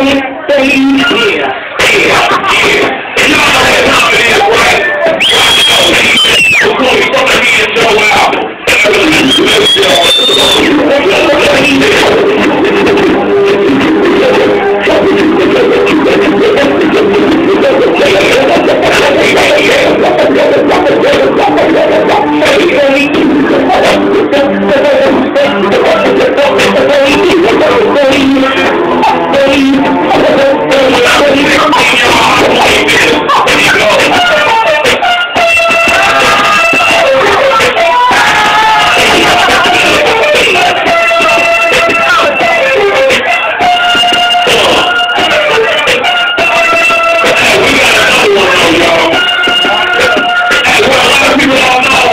Hey, hey, yeah, yeah. Oh, my God.